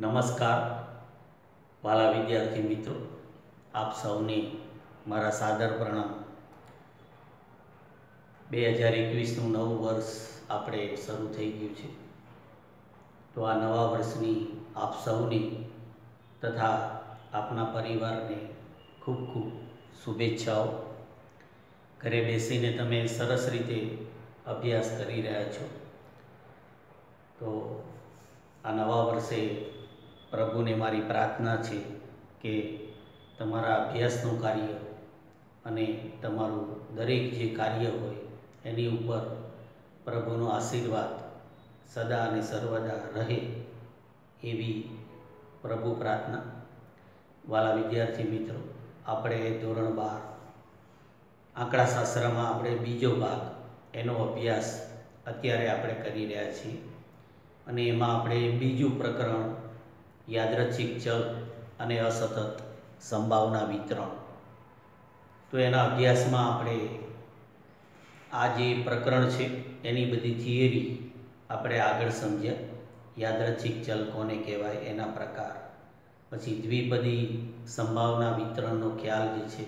નમસ્કાર, વાલા વિદ્યાર્થી મિત્રો. આપ સૌને મારા સાદર પ્રણામ. બે હજાર એકવીસનું નવું વર્ષ આપણે શરૂ થઈ ગયું છે. તો આ નવા વર્ષની આપ સૌને તથા આપના પરિવારને ખૂબ ખૂબ શુભેચ્છાઓ. ઘરે બેસીને તમે સરસ રીતે અભ્યાસ કરી રહ્યા છો. તો આ નવા વર્ષે પ્રભુને મારી પ્રાર્થના છે કે તમારા અભ્યાસનું કાર્ય અને તમારું દરેક જે કાર્ય હોય એની ઉપર પ્રભુનો આશીર્વાદ સદા અને સર્વદા રહે એવી પ્રભુ પ્રાર્થના. વાલા વિદ્યાર્થી મિત્રો, આપણે ધોરણ બાર આંકડાશાસ્ત્રમાં આપણે બીજો ભાગ, એનો અભ્યાસ અત્યારે આપણે કરી રહ્યા છીએ અને એમાં આપણે બીજું પ્રકરણ યાદરચ્છિક ચલ અને અસતત સંભાવના વિતરણ. તો એના અભ્યાસમાં આપણે આ જે પ્રકરણ છે, એની બધી થિયરી આપણે આગળ સમજ્યા. યાદરચિક ચલ કોને કહેવાય, એના પ્રકાર. પછી દ્વિપદી સંભાવના વિતરણનો ખ્યાલ જે છે,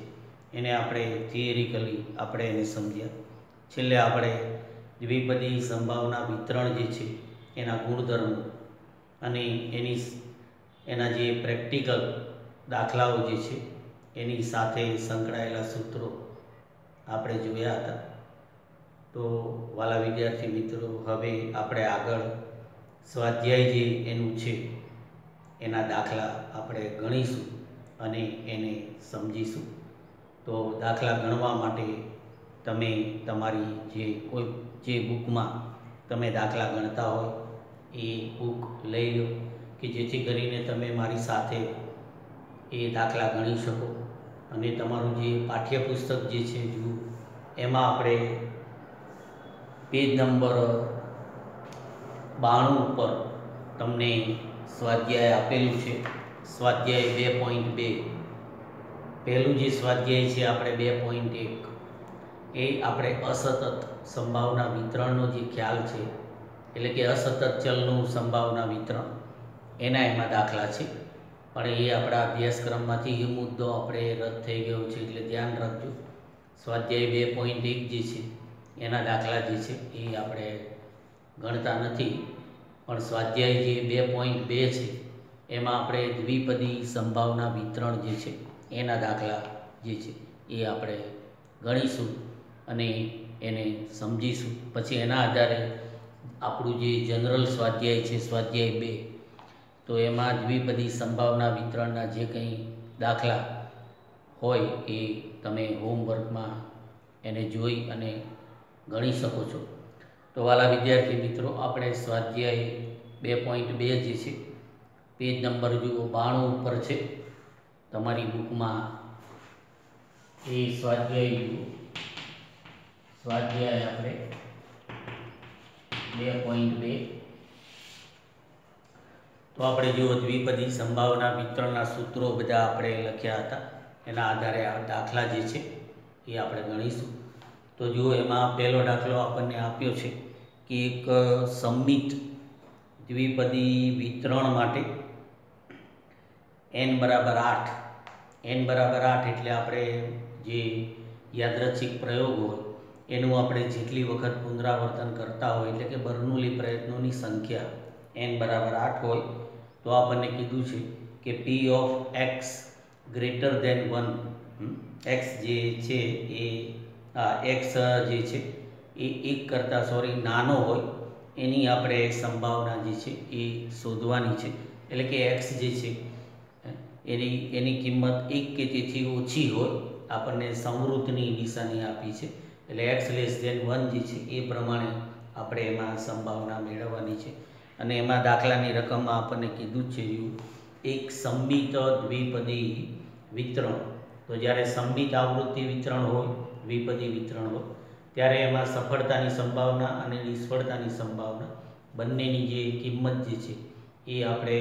એને આપણે થિયરિકલી આપણે એને સમજ્યા. છેલ્લે આપણે દ્વિપદી સંભાવના વિતરણ જે છે, એના ગુણધર્મો અને એની એના જે પ્રેક્ટિકલ દાખલાઓ જે છે, એની સાથે સંકળાયેલા સૂત્રો આપણે જોયા હતા. તો વાલા વિદ્યાર્થી મિત્રો, હવે આપણે આગળ સ્વાધ્યાય જે એનું છે, એના દાખલા આપણે ગણીશું અને એને સમજીશું. તો દાખલા ગણવા માટે તમે તમારી જે કોઈ, જે બુકમાં તમે દાખલા ગણતા હોય, એ બુક લઈ લો. કે જેથી કરીને તમે મારી સાથે એ દાખલા ગણી શકો. અને તમારું જે પાઠ્યપુસ્તક જે છે જુઓ, એમાં આપણે પેજ નંબર બાણું ઉપર તમને સ્વાધ્યાય આપેલું છે. સ્વાધ્યાય બે પોઈન્ટ બે. પહેલું જે સ્વાધ્યાય છે આપણે બે પોઈન્ટ એક. એ આપણે અસતત સંભાવના વિતરણનો જે ખ્યાલ છે, એટલે કે અસતત ચલનું સંભાવના વિતરણ. એના એમાં દાખલા છે. પણ એ આપણા અભ્યાસક્રમમાંથી એ મુદ્દો આપણે રદ થઈ ગયો છે એટલે ધ્યાન રાખજો. સ્વાધ્યાય બે પોઈન્ટ એક જે છે, એના દાખલા જે છે, એ આપણે ગણતા નથી. પણ સ્વાધ્યાય જે બે પોઈન્ટ બે છે, એમાં આપણે દ્વિપદી સંભાવના વિતરણ જે છે, એના દાખલા જે છે, એ આપણે ગણીશું અને એને સમજીશું. પછી એના આધારે આપણું જે જનરલ સ્વાધ્યાય છે, સ્વાધ્યાય બે તો એમાં દ્વિપદી સંભાવના વિતરણના જે કંઈ દાખલા હોય એ તમે હોમવર્કમાં એને જોઈ અને ગણી શકો છો. તો વાલા વિદ્યાર્થી મિત્રો, આપણે સ્વાધ્યાય બે પોઈન્ટ બે જે છે, પેજ નંબર જુઓ, બાણું ઉપર છે. તમારી બુકમાં એ સ્વાધ્યાય સ્વાધ્યાય આપણે બે પોઈન્ટ બે તો આપણે જુઓ દ્વિપદી સંભાવના વિતરણના સૂત્રો બધા આપણે લખ્યા હતા, એના આધારે આ દાખલા જે છે, એ આપણે ગણીશું. તો જુઓ એમાં પહેલો દાખલો આપણને આપ્યો છે કે એક સમિટ દ્વિપદી વિતરણ માટે એન બરાબર આઠ એન બરાબર આઠ એટલે આપણે જે યાદરચિક પ્રયોગ હોય, એનું આપણે જેટલી વખત પુનરાવર્તન કરતા હોય, એટલે કે બર્નુલી પ્રયત્નોની સંખ્યા એન બરાબર આઠ હોય તો આપણને કીધું છે કે P of X greater than one X જે છે એ, આ એક્સ જે છે એ એક કરતાં સોરી નાનો હોય, એની આપણે સંભાવના જે છે એ શોધવાની છે. એટલે કે એક્સ જે છે એની એની કિંમત એક કે તેથી ઓછી હોય, આપણને સમૃદ્ધની નિશાની આપી છે. એટલે એક્સ લેસ દેન વન જે છે એ પ્રમાણે આપણે એમાં સંભાવના મેળવવાની છે. અને એમાં દાખલાની રકમમાં આપણને કીધું જ છે એક સંમિત દ્વિપદી વિતરણ. તો જ્યારે સંમિત આવૃત્તિ વિતરણ હોય, દ્વિપદી વિતરણ હોય, ત્યારે એમાં સફળતાની સંભાવના અને નિષ્ફળતાની સંભાવના બંનેની જે કિંમત જે છે, એ આપણે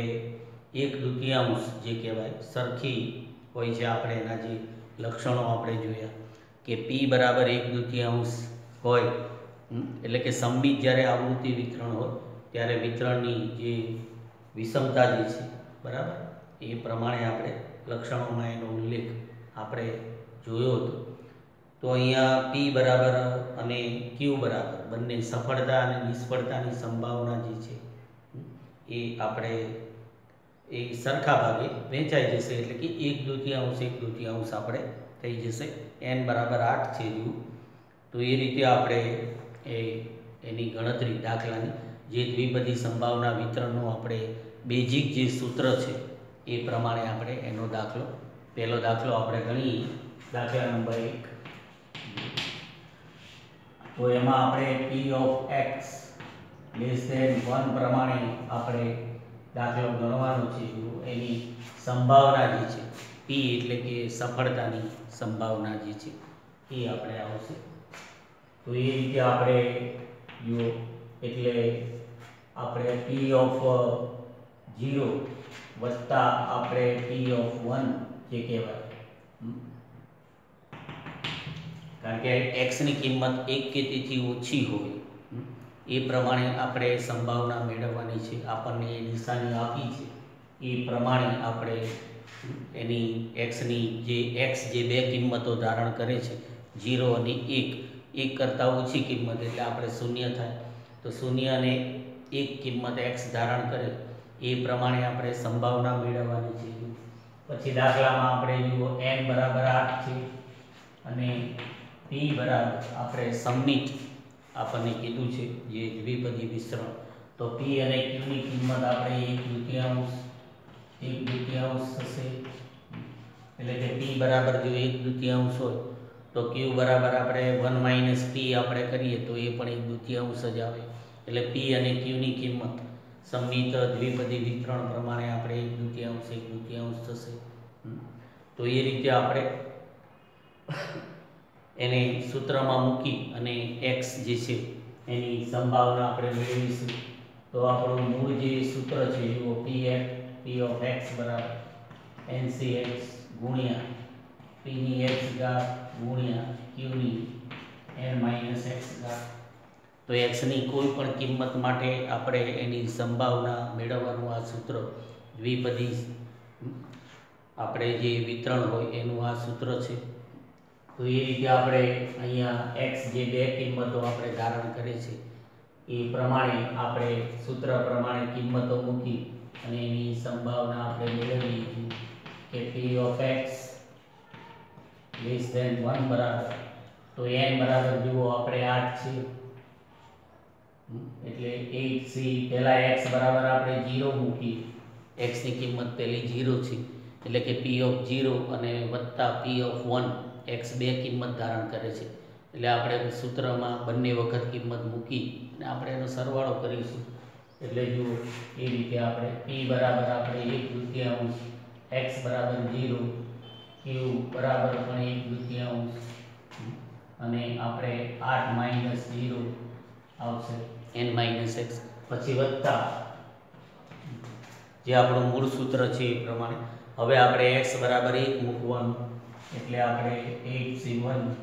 એક દૃતીયાંશ જે કહેવાય, સરખી હોય છે આપણે એના જે લક્ષણો આપણે જોયા. કે પી બરાબર એક દૃતીયાંશ હોય એટલે કે સંબિત જ્યારે આવૃત્તિ વિતરણ હોય ત્યારે વિતરણની જે વિષમતા જે છે, બરાબર? એ પ્રમાણે આપણે લક્ષણોમાં એનો ઉલ્લેખ આપણે જોયો હતો. તો અહીંયા પી બરાબર અને ક્યુ બરાબર, બંને સફળતા અને નિષ્ફળતાની સંભાવના જે છે, એ આપણે, એ સરખા ભાગે વહેંચાઈ જશે. એટલે કે એક દુતિયાંશ એક દુતિયાંશ આપણે થઈ જશે. એન બરાબર આઠ છે જેવું તો એ રીતે આપણે એ, એની ગણતરી દાખલાની જે દ્વિપદી સંભાવના વિતરણનું આપણે બેઝિક જે સૂત્ર છે, એ પ્રમાણે આપણે એનો દાખલો, પહેલો દાખલો આપણે ગણીએ. દાખલા નંબર એક. તો એમાં આપણે P of X less than one પ્રમાણે આપણે દાખલો ગણવાનો છે એની સંભાવના જે છે પી એટલે કે સફળતાની સંભાવના જે છે, એ આપણે આવશે. તો એ રીતે આપણે જુઓ એટલે આપણે પી ઓફ ઝીરો વત્તા આપણે પી ઓફ વન જે કહેવાય. કારણ કે એક્સની કિંમત એક કે તેથી ઓછી હોય. એ પ્રમાણે આપણે સંભાવના મેળવવાની છે. આપણને એ નિશાની આપી છે. એ પ્રમાણે આપણે એની એક્સની જે એક્સ જે બે કિંમતો ધારણ કરે છે ઝીરો અને એક એક કરતાં ઓછી કિંમત એટલે આપણે શૂન્ય થાય. તો શૂન્ય અને એક કિંમત એક્સ ધારણ કરે, એ પ્રમાણે આપણે સંભાવના મેળવવાની છે. પછી દાખલામાં આપણે જુઓ એન બરાબર આઠ છે અને પી બરાબર આપણે સમિત આપણને કીધું છે, જે દ્વિપદી મિશ્રણ. તો પી અને ક્યુની કિંમત આપણે એક દ્વિતીયાંશ એક દ્વિતીયાંશ થશે. એટલે કે પી બરાબર જો એક દ્વિતીયાંશ હોય, તો ક્યુ બરાબર આપણે વન માઇનસ પી આપણે કરીએ, તો એ પણ એક દ્વિતીયાંશ જ આવે. એટલે પી અને ક્યુની કિંમત. સંમિત, દ્વિપદી, વિતરણ પ્રમાણે આપણે એક દ્વિતીયાંશ એક દ્વિતીયાંશ થશે. તો એ રીતે આપણે એને સૂત્રમાં મૂકી અને એક્સ જે છે એની સંભાવના આપણે મેળવીશું. તો આપણું મૂળ જે સૂત્ર છે, જુઓ P F P of X બરાબર એનસી એક્સ ગુણ્યા પીની એક્સ ઘાત ગુણ્યા ક્યુની એન માઇનસ એક્સ ઘાત. તો એક્સની કોઈ પણ કિંમત માટે આપણે એની સંભાવના મેળવવાનું આ સૂત્ર દ્વિપદી આપણે જે વિતરણ હોય એનું આ સૂત્ર છે. તો એ રીતે આપણે અહીંયા એક્સ જે બે કિંમતો આપણે ધારણ કરે છે, એ પ્રમાણે આપણે સૂત્ર પ્રમાણે કિંમતો મૂકી અને એની સંભાવના આપણે મેળવીએ છીએ કે P of X less than one બરાબર. તો એન બરાબર જુઓ, આપણે આઠ છે. એટલે એટ સી પહેલાં એક્સ બરાબર આપણે જીરો મૂકી એક્સની કિંમત પહેલી જીરો છે. એટલે કે પી ઓફ જીરો અને વત્તા પી ઓફ વન એક્સ બે કિંમત ધારણ કરે છે. એટલે આપણે સૂત્રમાં બંને વખત કિંમત મૂકી અને આપણે એનો સરવાળો કરીશું. એટલે જો એ રીતે આપણે પી બરાબર આપણે એક દૃત્યાંશ એક્સ બરાબર જીરો ક્યુ બરાબર પણ એક દૃત્યાંશ અને આપણે આઠ માઇનસ જીરો આવશે. એન માઇનસ એક્સ પછી વત્તા. જે આપણું મૂળ સૂત્ર છે એ પ્રમાણે. હવે આપણે એક્સ બરાબર એક મૂકવાનું. એટલે આપણે એક સી વન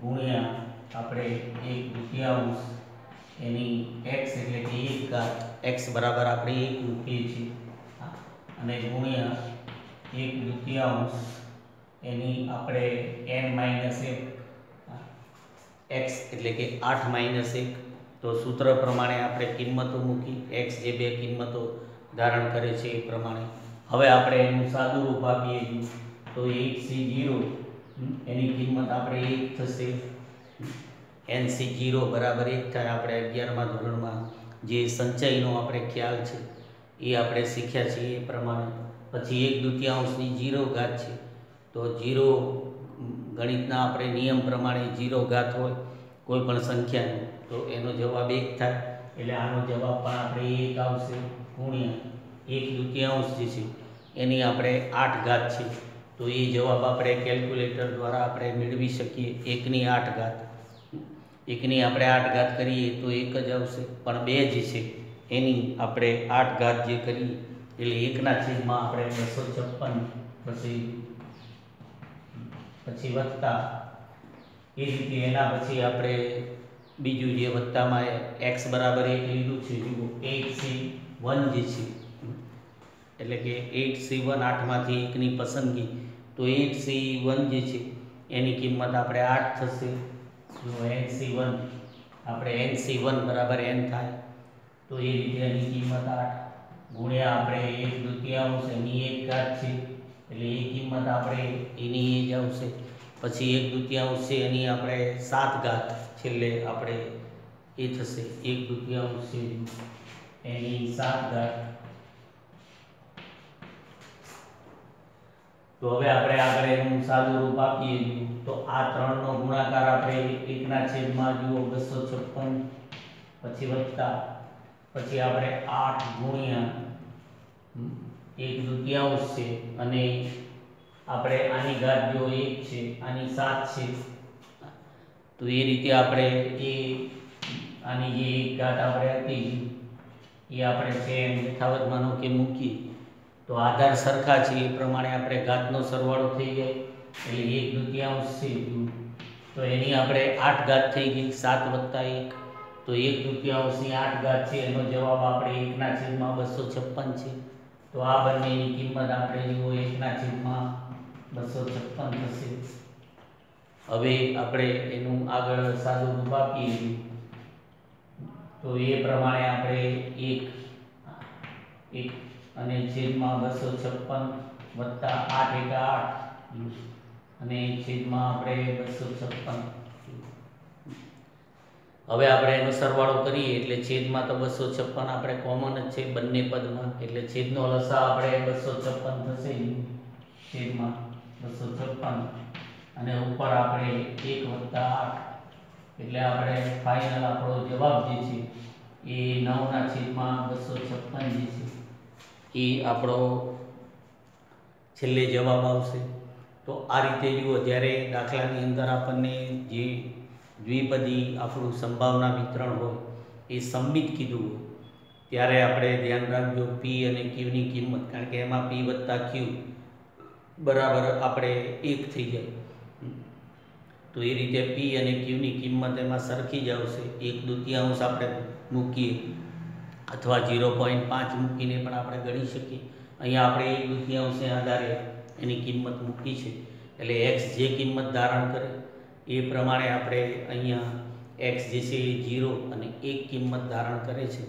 ગુણ્યા આપણે એક દુતિયાંશ એની એક્સ એટલે કે એક ઘાત. એક્સ બરાબર આપણે એક મૂકીએ છીએ. અને ગુણ્યા એક દુતિયાંશ એની આપણે એન માઇનસ એક એક્સ એટલે કે આઠ માઇનસ એક. તો સૂત્ર પ્રમાણે આપણે કિંમતો મૂકી એક્સ જે બે કિંમતો ધારણ કરે છે એ પ્રમાણે. હવે આપણે એનું સાદું રૂપ આપીએ તો એટ સી જીરો એની કિંમત આપણે એક થશે. એન સી જીરો બરાબર એક થાય આપણે અગિયારમા ધોરણમાં. જે સંચયનો આપણે ખ્યાલ છે, એ આપણે શીખ્યા છીએ એ પ્રમાણે. પછી એક દુતિયાંશની જીરો ઘાત છે. તો જીરો ગણિતના આપણે નિયમ પ્રમાણે જીરો ઘાત હોય, કોઈ પણ સંખ્યાનો, તો એનો જવાબ એક થાય. એટલે આનો જવાબ પણ આપણે એક આવશે, ગુણ્યા એક દુતિયાંશ જે છે, એની આપણે આઠ ઘાત છે. તો એ જવાબ આપણે કેલ્ક્યુલેટર દ્વારા આપણે મેળવી શકીએ, એકની આઠ ઘાત. એકની આપણે આઠ ઘાત કરીએ તો એક જ આવશે, પણ બે જે છે, એની આપણે આઠ ઘાત જે કરીએ, એટલે એકના છેદમાં આપણે બસો છપ્પન પછી પછી વત્તા એ રીતે એના પછી આપણે બીજું જે વત્તામાં એક્સ બરાબર એક લીધું છે, જુઓ, એટ સી વન જે છે. એટલે કે એટ સી વન આઠમાંથી એકની પસંદગી. તો એટ સી વન જે છે, એની કિંમત આપણે આઠ થશે. જો એન સી વન, આપણે એન સી વન બરાબર એન થાય. તો એ રીતે એની કિંમત આઠ ગુણ્યા આપણે એક દુતિયાંશ એની એક ઘાત છે. એટલે એ કિંમત આપણે એની એ જ આવશે. પછી એક દુતિયાંશ છે એની આપણે સાત ઘાત છેલ્લે આપણે એ થશે. એક દુતિયાંશ છે એની સાત ઘાત. તો હવે આપણે આગળ એનું સાદું રૂપ આપીએ. તો આ ત્રણનો ગુણાકાર આપણે એકના છેદમાં જુઓ, બસો છપ્પન, પછી વત્તા. પછી આપણે આઠ ગુણ્યા. એક દુતિયાંશ છે અને આપણે આની ઘાત જો એક છે, આની સાત છે. તો એ રીતે આપણે એ આની જે એક ઘાત આપણે હતી એ આપણે સેમ એમ યથાવત માનો કે મૂકીએ. તો આધાર સરખા છે, એ પ્રમાણે આપણે ઘાતનો સરવાળો થઈ જાય. એટલે એક દુતિયાંશ છે. તો એની આપણે આઠ ઘાત થઈ ગઈ, સાત વત્તા એક. તો એક દુતિયાંશની આઠ ઘાત છે, એનો જવાબ આપણે એકના છેદમાં બસો છપ્પન છે. તો આ બંનેની કિંમત આપણે જુઓ એકના છેદમાં બસો છપ્પન થશે. હવે આપણે એનું આગળ સાદું રૂપ આપીએ તો એ પ્રમાણે આપણે એક એક અને છેદમાં બસો છપ્પન વત્તા આઠ એકા આઠ અને છેદમાં આપણે બસો છપ્પન. હવે આપણે એનો સરવાળો કરીએ, એટલે છેદમાં તો બસો છપ્પન આપણે કોમન જ છે બંને પદમાં. એટલે છેદનો લસા આપણે બસો છપ્પન થશે, છેદમાં બસો છપ્પન. અને ઉપર આપણે એક વત્તા આઠ. એટલે આપણે ફાઇનલ આપણો જવાબ જે છે, એ નવના છેદમાં બસો છપ્પન જે છે, એ આપણો છેલ્લે જવાબ આવશે. તો આ રીતે જુઓ, જ્યારે દાખલાની અંદર આપણને જે દ્વિપદી આપણું સંભાવના વિતરણ હોય એ સંમિત કીધું હોય, ત્યારે આપણે ધ્યાન રાખજો પી અને ક્યુની કિંમત, કારણ કે એમાં પી વત્તા ક્યુ બરાબર આપણે એક થઈ જાય. તો એ રીતે પી અને ક્યુની કિંમત એમાં સરખી જ આવશે. એક દુતિયાંશ આપણે મૂકીએ અથવા ઝીરો પોઈન્ટ પાંચ મૂકીને પણ આપણે ગણી શકીએ. અહીંયા આપણે એક દુતિયાંશને આધારે એની કિંમત મૂકી છે. એટલે એક્સ જે કિંમત ધારણ કરે એ પ્રમાણે આપણે અહીંયા એક્સ જે છે એ જીરો અને એક કિંમત ધારણ કરે છે.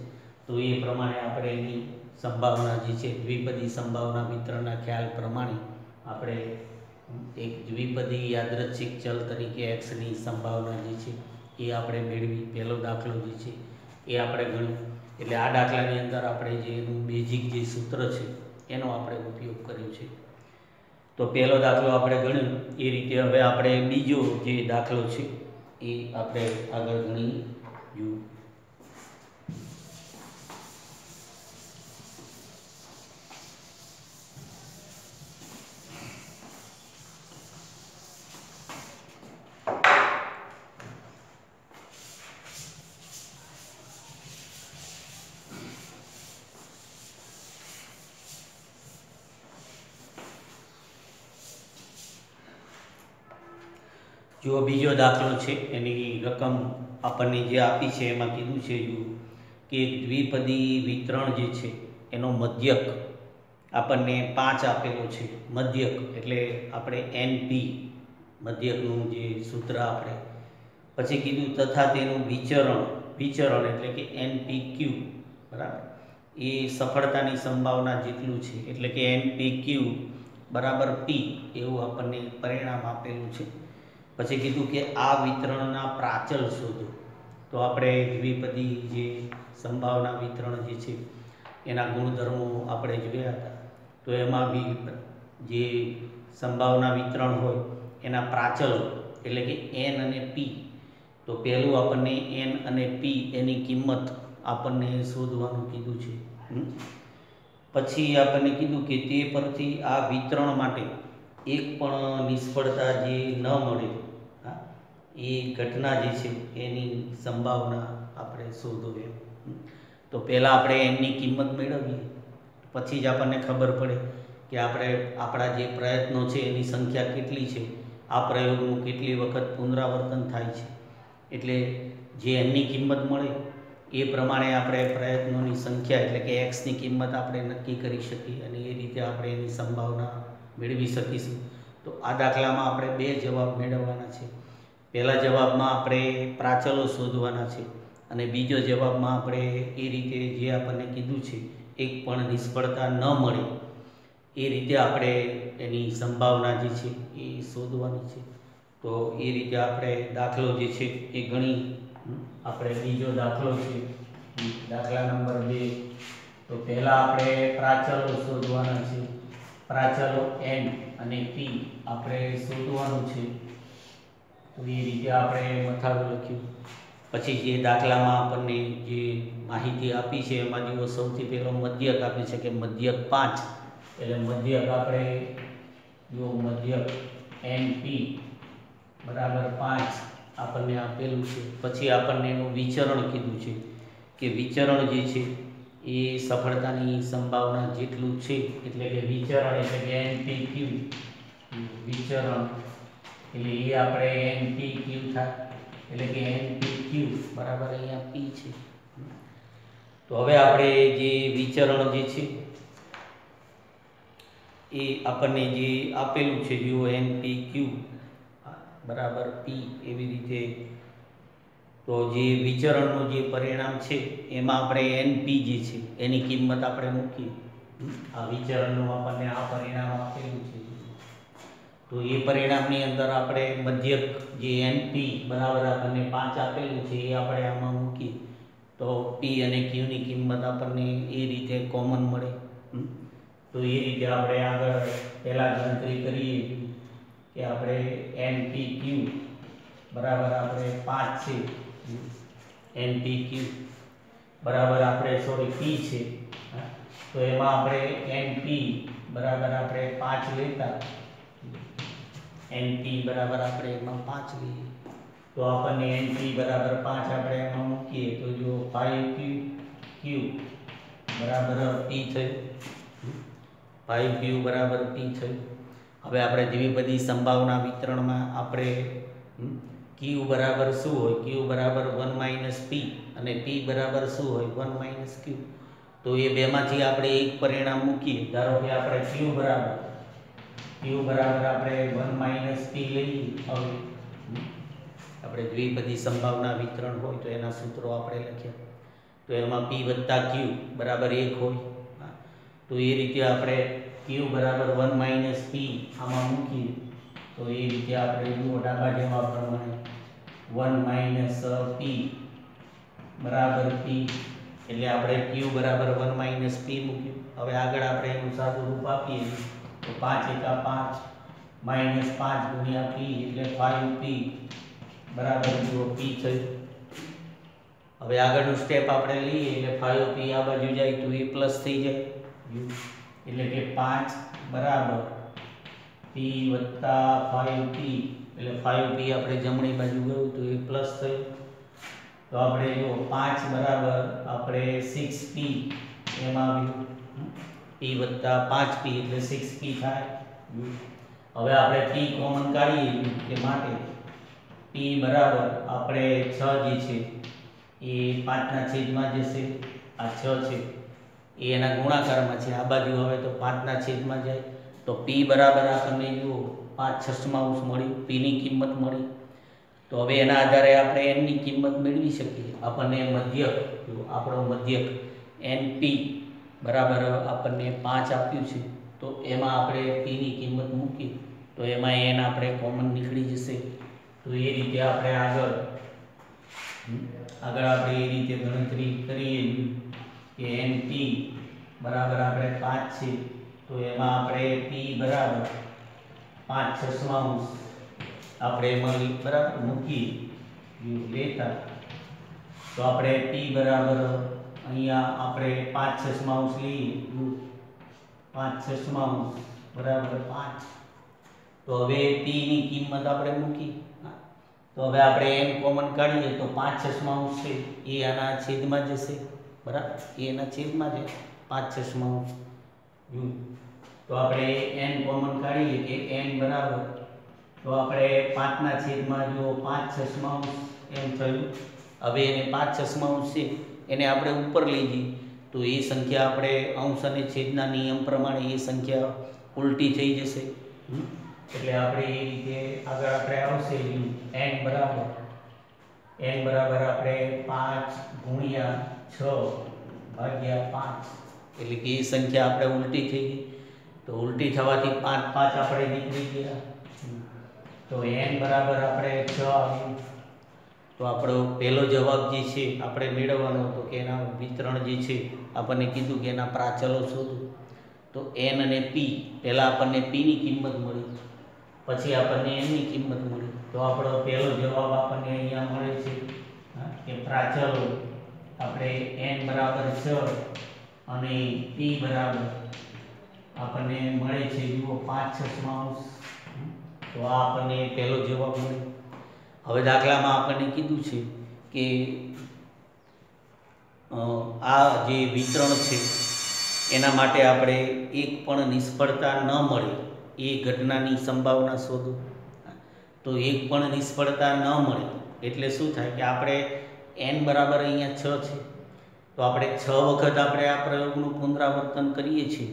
તો એ પ્રમાણે આપણે એની સંભાવના જે છે, દ્વિપદી સંભાવના મિત્રના ખ્યાલ પ્રમાણે આપણે એક દ્વિપદી યાદૃચ્છિક ચલ તરીકે એક્સની સંભાવના જે છે, એ આપણે મેળવી. પહેલો દાખલો જે છે, એ આપણે ગણ્યું. એટલે આ દાખલાની અંદર આપણે જે એનું બેઝિક જે સૂત્ર છે, એનો આપણે ઉપયોગ કર્યો છે. તો પહેલો દાખલો આપણે ગણ્યો. એ રીતે હવે આપણે બીજો જે દાખલો છે, એ આપણે આગળ ગણી જો બીજો દાખલો છે. એની રકમ આપણને જે આપી છે, એમાં કીધું છે કે દ્વિપદી વિતરણ જે છે, એનો મધ્યક આપણને પાંચ આપેલો છે. મધ્યક એટલે આપણે એનપી, મધ્યકનું જે સૂત્ર આપણે. પછી કીધું તથા તેનું વિચરણ. વિચરણ એટલે કે એનપી ક્યુ બરાબર? એ સફળતાની સંભાવના જેટલું છે. એટલે કે એનપી ક્યુ બરાબર પી, એવું આપણને પરિણામ આપેલું છે. પછી કીધું કે આ વિતરણના પ્રાચલ શોધો. તો આપણે દ્વિપદી જે સંભાવના વિતરણ જે છે, એના ગુણધર્મો આપણે જોયા હતા. તો એમાં બી જે સંભાવના વિતરણ હોય, એના પ્રાચલ એટલે કે એન અને પી તો પહેલું આપણને એન અને પી એની કિંમત આપણને શોધવાનું કીધું છે. પછી આપણને કીધું કે તે પરથી આ વિતરણ માટે એક પણ નિષ્ફળતા જે ન મળે એ ઘટના જે છે એની સંભાવના આપણે શોધો એમ તો પહેલાં આપણે એમની કિંમત મેળવીએ. પછી જ આપણને ખબર પડે કે આપણે આપણા જે પ્રયત્નો છે એની સંખ્યા કેટલી છે. આ પ્રયોગનું કેટલી વખત પુનરાવર્તન થાય છે. એટલે જે એમની કિંમત મળે, એ પ્રમાણે આપણે પ્રયત્નોની સંખ્યા એટલે કે એક્સની કિંમત આપણે નક્કી કરી શકીએ અને એ રીતે આપણે એની સંભાવના મેળવી શકીશું. તો આ દાખલામાં આપણે બે જવાબ મેળવવાના છે. પહેલા જવાબમાં આપણે પ્રાચલો શોધવાના છે અને બીજો જવાબમાં આપણે એ રીતે જે આપણને કીધું છે, એક પણ નિષ્ફળતા ન મળે, એ રીતે આપણે એની સંભાવના જે છે એ શોધવાની છે. તો એ રીતે આપણે દાખલો જે છે એ ગણી આપણે બીજો દાખલો છે, દાખલા નંબર બે. તો પહેલાં આપણે પ્રાચલો શોધવાના છે, પ્રાચલો એન અને પી આપણે શોધવાનું છે. તો એ રીતે આપણે મથાળું લખ્યું. પછી જે દાખલામાં આપણને જે માહિતી આપી છે એમાં જુઓ સૌથી પહેલો મધ્યક આપી છે કે મધ્યક પાંચ. એટલે મધ્યક આપણે જો મધ્યક એન પી બરાબર પાંચ આપણને આપેલું છે. પછી આપણને એનું વિચરણ કીધું છે કે વિચરણ જે છે એ સફળતાની સંભાવના જેટલું છે એટલે કે વિચરણ એટલે કે એનપી ક્યુ. વિચરણ એટલે એ આપણે એનપી ક્યુ થાય. એટલે કે એનપી ક્યુ બરાબર અહીંયા પી છે. તો હવે આપણે જે વિચરણ જે છે, એ આપણને જે આપેલું છે, જુઓ એનપી ક્યુ બરાબર પી એવી રીતે. તો જે વિચરણનું જે પરિણામ છે, એમાં આપણે એનપી જે છે, એની કિંમત આપણે મૂકીએ. આ વિચરણનું આપણને આ પરિણામ આપેલું છે. તો એ પરિણામની અંદર આપણે મધ્યક જે એન પી બરાબર આપણને પાંચ આપેલું છે એ આપણે આમાં મૂકીએ. તો પી અને ક્યુની કિંમત આપણને એ રીતે કોમન મળે. તો એ રીતે આપણે આગળ પહેલાં ગણતરી કરીએ કે આપણે એન પી ક્યુ બરાબર આપણે પાંચ છે. એન પી ક્યુ બરાબર આપણે સોરી પી છે. તો એમાં આપણે એન પી બરાબર આપણે પાંચ લેતા. એન પી બરાબર આપણે એમાં પાંચ લઈએ તો આપણને એનપી બરાબર પાંચ આપણે એમાં મૂકીએ તો જો ફાઈવ ક્યુ ક્યુ બરાબર પી થયું ફાઈવ ક્યુ બરાબર પી થયું હવે આપણે જેવી બધી સંભાવના વિતરણમાં આપણે ક્યુ બરાબર શું હોય? ક્યુ બરાબર વન માઇનસ પી અને પી બરાબર શું હોય? વન માઇનસ ક્યુ તો એ બેમાંથી આપણે એક પરિણામ મૂકીએ. ધારો કે આપણે ક્યુ બરાબર ક્યુ બરાબર આપણે વન માઇનસ લઈએ. હવે આપણે દ્વિપદી સંભાવના વિતરણ હોય તો એના સૂત્રો આપણે લખ્યા. તો એમાં પી વત્તા બરાબર એક હોય. તો એ રીતે આપણે ક્યુ બરાબર વન માઇનસ આમાં મૂકીએ. તો એ રીતે આપણે ડાબા જેવા પ્રમાણે વન માઇનસ પી બરાબર પી એટલે આપણે ક્યુ બરાબર વન માઇનસ પી મૂક્યું. હવે આગળ આપણે એનું સાદું રૂપ આપીએ. તો પાંચ એકા પાંચ માઇનસ પાંચ ગુણ્યા પી એટલે ફાઈવ પી બરાબર જુઓ પી થયું હવે આગળનું સ્ટેપ આપણે લઈએ એટલે ફાઈવ પી આ બાજુ જાય તો એ પ્લસ થઈ જાય. એટલે કે પાંચ બરાબર. પી વત્તા ફાઈવ પી એટલે ફાઈવ પી આપણે જમણી બાજુ ગયું તો એ પ્લસ થયું. તો આપણે જો પાંચ બરાબર આપણે સિક્સ પી એમાં આવ્યું. પી વત્તા પાંચ પી એટલે સિક્સ પી થાય. હવે આપણે પી કોમન કાઢીએ કે માટે? પી બરાબર આપણે છ જે છે, એ પાંચના છેદમાં જશે. આ છ છે, એ એના ગુણાકારમાં છે. આ બાજુ હવે તો પાંચના છેદમાં જાય. તો પી બરાબર આ તમને જુઓ, પાંચ છસમાંશ મળ્યું. પીની કિંમત મળી. તો હવે એના આધારે આપણે એનની કિંમત મેળવી શકીએ. આપણને મધ્યક આપણો મધ્યક એન પી બરાબર આપણને પાંચ આપ્યું છે, તો એમાં આપણે પીની કિંમત મૂકીએ તો એમાં એન આપણે કોમન નીકળી જશે. તો એ રીતે આપણે આગળ આગળ આપણે એ રીતે ગણતરી કરીએ કે એન પી બરાબર આપણે પાંચ છે, તો એમાં આપણે પી બરાબર પાંચ છસમાંશ આપણે એમાં બરાબર મૂકી લેતા તો આપણે પી બરાબર અહીંયા આપણે પાંચ છસમાંશ લઈએ. પાંચ છસમાંશ બરાબર, પાંચ. તો હવે પીની કિંમત આપણે મૂકી તો હવે આપણે એન કોમન કાઢીએ તો પાંચ છસમાંશ છે. એ આના છેદમાં જશે. બરાબર? એ એના છેદમાં છે. પાંચ છસમાંશ યુ તો આપણે એન કોમન કાઢીએ કે એન બરાબર? તો આપણે પાંચના છેદમાં જો પાંચ છસમાંશ એમ થયું. હવે એને પાંચ છસમાંશ છે. એને આપણે ઉપર લઈ જઈએ. તો એ સંખ્યા આપણે અંશ અને છેદના નિયમ પ્રમાણે એ સંખ્યા ઉલટી થઈ જશે. એટલે આપણે એ રીતે આગળ આપણે આવશે એન. બરાબર. એન બરાબર આપણે પાંચ ગુણ્યા છ ભાગ્યા પાંચ. એટલે કે એ સંખ્યા આપણે ઉલટી થઈ ગઈ. તો ઉલટી થવાથી પાંચ પાંચ આપણે નીકળી ગયા. તો એન બરાબર આપણે છ આવ્યું તો આપણો પહેલો જવાબ જે છે, આપણે મેળવવાનો હતો કે એના વિતરણ જે છે, આપણને કીધું કે એના પ્રાચલો શોધો. તો એન અને પી પહેલાં આપણને પીની કિંમત મળી, પછી આપણને એનની કિંમત મળી. તો આપણો પહેલો જવાબ આપણને અહીંયા મળે છે કે પ્રાચલો. આપણે એન બરાબર છ અને પી બરાબર આપણને મળે છે, જુઓ, પાંચ છસમાં તો આ આપણને પહેલો જવાબ મળ્યો. હવે દાખલામાં આપણને કીધું છે કે આ જે વિતરણ છે, એના માટે આપણે એક પણ નિષ્ફળતા ન મળે એ ઘટનાની સંભાવના શોધો. તો એક પણ નિષ્ફળતા ન મળે એટલે શું થાય કે આપણે એન બરાબર અહીંયા છ છે. તો આપણે છ વખત આપણે આ પ્રયોગનું પુનરાવર્તન કરીએ છીએ.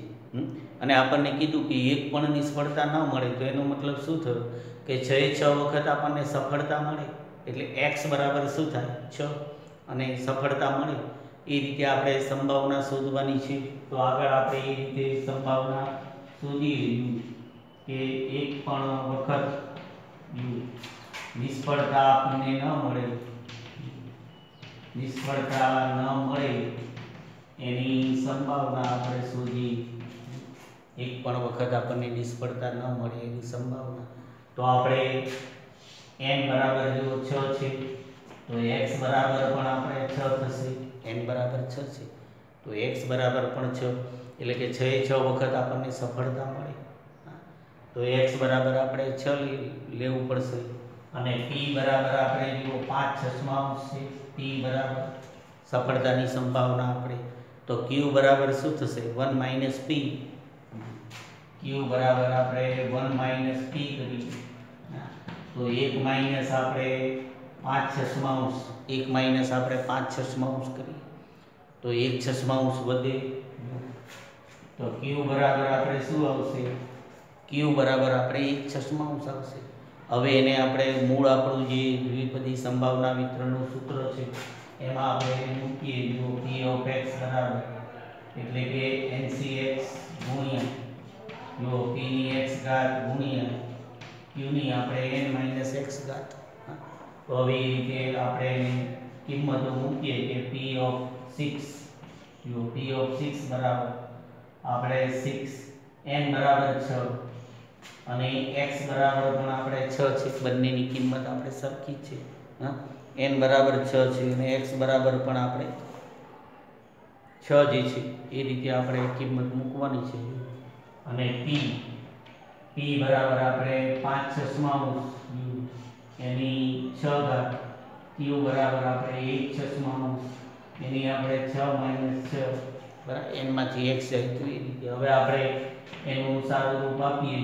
અને આપણને કીધું કે એક પણ નિષ્ફળતા ન મળે તો એનો મતલબ શું થયો? કે છ છ વખત આપણને સફળતા મળે, એટલે એક્સ બરાબર શું થાય? છ. અને સફળતા મળે, એ રીતે આપણે સંભાવના શોધવાની છે. તો આગળ આપણે એ રીતે સંભાવના શોધી કે એક પણ વખત નિષ્ફળતા આપણને ન મળે, નિષ્ફળતા ન મળે, એની સંભાવના આપણે શોધી એક પણ વખત આપણને નિષ્ફળતા ન મળે, એની સંભાવના તો આપણે n બરાબર જો છ છે તો x બરાબર પણ આપણે છ થશે. n બરાબર છ છે તો x બરાબર પણ છ. એટલે કે છ એ છ વખત આપણને સફળતા મળે. તો x બરાબર આપણે છ લે- લેવું પડશે. અને p બરાબર આપણે જો પાંચ છસમાંશ છે p બરાબર. સફળતાની સંભાવના આપણે. તો q બરાબર શું થશે? વન માઇનસ પી q બરાબર આપણે વન p પી કરીએ. તો એક માઇનસ આપણે પાંચ છસમાઉસ એક માઇનસ આપણે પાંચ છસમાઉસ કરીએ. તો એક છસમાઉસ વધે. તો ક્યુ બરાબર આપણે શું આવશે? ક્યુ બરાબર આપણે એક છસમાઉસ આવશે. હવે એને આપણે મૂળ આપણું જે દ્વિપદી સંભાવના વિતરણનું સૂત્ર છે, એમાં આપણે મૂકીએ. જો પી ઓફ એક્સ બરાબર, એટલે કે એનસીએક્સ ગુણ્યા. જો પીની એક્સ ઘાત ગુણ્યા q ની આપણે n માઇનસ x ઘાત. તો હવે એ રીતે આપણે એની કિંમતો મૂકીએ કે p ઓફ સિક્સ જો p ઓફ સિક્સ બરાબર, આપણે સિક્સ n બરાબર છ. અને x બરાબર પણ આપણે છ છે બંનેની કિંમત આપણે સરખી છે. હા? N બરાબર છ છે અને x બરાબર પણ આપણે છ જે છે, એ રીતે આપણે કિંમત મૂકવાની છે. અને p p બરાબર આપણે પાંચ છસમાંશ એની છ ઘાત, q બરાબર આપણે એક છસમાંશ એની આપણે છ માઇનસ છ. બરાબર એનમાંથી એક જાય તો એ રીતે. હવે આપણે એનું સારું રૂપ આપીએ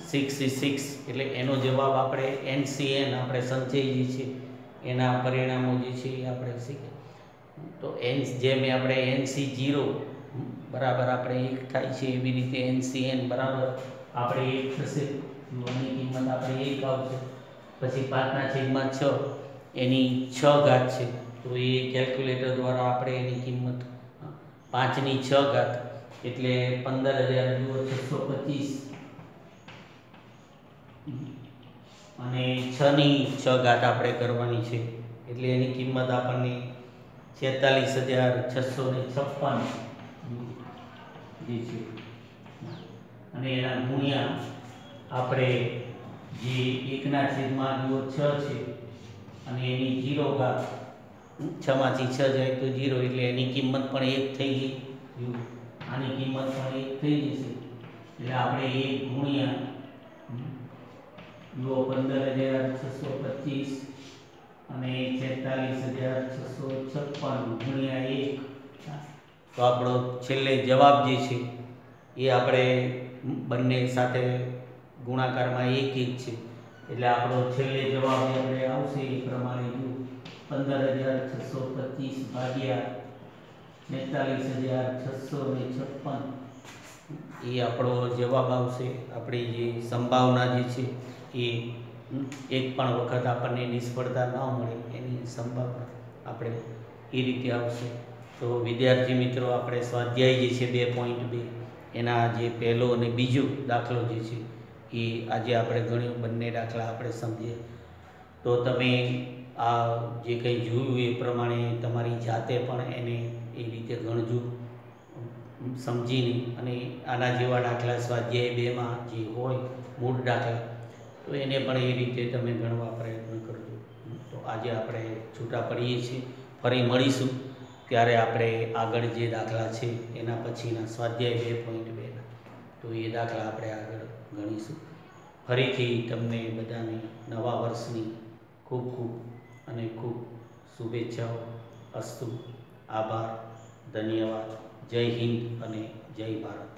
સિક્સ સિક્સ એટલે એનો જવાબ આપણે એનસીએન આપણે સંચય જે છે એના પરિણામો જે છે એ આપણે શીખે તો એન જેમ આપણે એનસી જીરો બરાબર આપણે એક થાય છે એવી રીતે એનસીએન બરાબર. આપણે એક થશે નોની કિંમત આપણે એક આવશે. પછી પાંચના છેદમાં છ, એની છ ઘાત છે. તો એ કેલ્ક્યુલેટર દ્વારા આપણે એની કિંમત, પાંચની છ ઘાત, એટલે પંદર હજાર જુઓ છસો પચીસ. અને છની છ ઘાત આપણે કરવાની છે. એટલે એની કિંમત આપણને છેતાલીસ હજાર છસો ને છપ્પન. જે છે. અને એના ગુણ્યા આપણે જે એકના છેદમાં જુઓ છ છે અને એની જીરો ઘાત છમાંથી છ જાય તો જીરો એટલે એની કિંમત પણ એક થઈ ગઈ. આની કિંમત પણ એક થઈ જશે. એટલે આપણે એક ગુણ્યા જુઓ પંદર હજાર છસો પચીસ અને છેતાલીસ હજાર છસો છપ્પન ગુણ્યા એક. તો આપણો છેલ્લે જવાબ જે છે એ આપણે બંને સાથે ગુણાકારમાં એક એક છે. એટલે આપણો છેલ્લે જવાબ આપણે આવશે એ પ્રમાણે જો પંદર હજાર છસો પચીસ ભાગ્યા બેતાલીસ હજાર છસો ને છપ્પન. એ આપણો જવાબ આવશે. આપણી જે સંભાવના જે છે એ એક પણ વખત આપણને નિષ્ફળતા ન મળે એની સંભાવના આપણે એ રીતે આવશે. તો વિદ્યાર્થી મિત્રો, આપણે સ્વાધ્યાય જે છે બે પોઈન્ટ બે એના જે પહેલો અને બીજો દાખલો જે છે, એ આજે આપણે ગણ્યું, બંને દાખલા આપણે સમજીએ. તો તમે આ જે કંઈ જોયું એ પ્રમાણે તમારી જાતે પણ એને એ રીતે ગણજો, સમજીને. અને આના જેવા દાખલા સ્વાધ્યાય બેમાં જે હોય, મૂળ દાખલા, તો એને પણ એ રીતે તમે ગણવા પ્રયત્ન કરજો. તો આજે આપણે છૂટા પડીએ છીએ. ફરી મળીશું. ત્યારે આપણે આગળ જે દાખલા છે, એના પછીના સ્વાધ્યાય બે પોઈન્ટ બેના તો એ દાખલા આપણે આગળ ગણીશું. ફરીથી તમને બધાને નવા વર્ષની ખૂબ ખૂબ અને ખૂબ શુભેચ્છાઓ, અસ્તુ, આભાર, ધન્યવાદ. જય હિન્દ અને જય ભારત.